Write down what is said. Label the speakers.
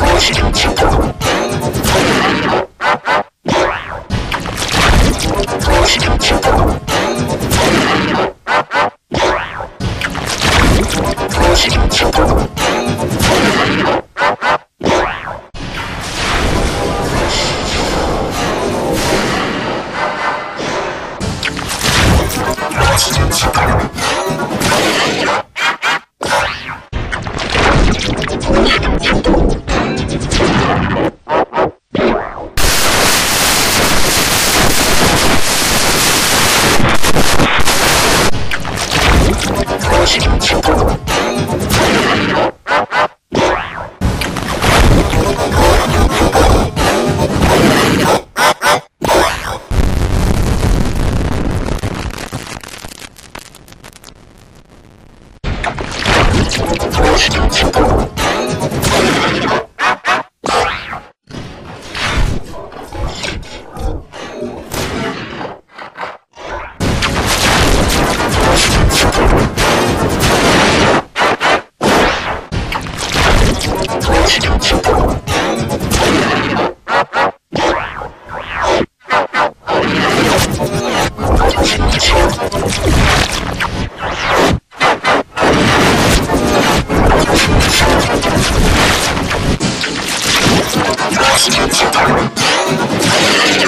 Speaker 1: Let's Chicago. you Yeah.